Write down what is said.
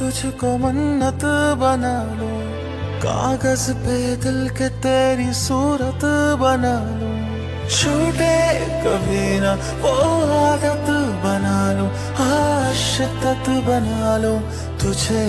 तुझको मन्नत बना लो। कागज़ पे दिल के तेरी सूरत बना लो। छूटे कभी ना वो आदत बना लो आशत बना लो तुझे।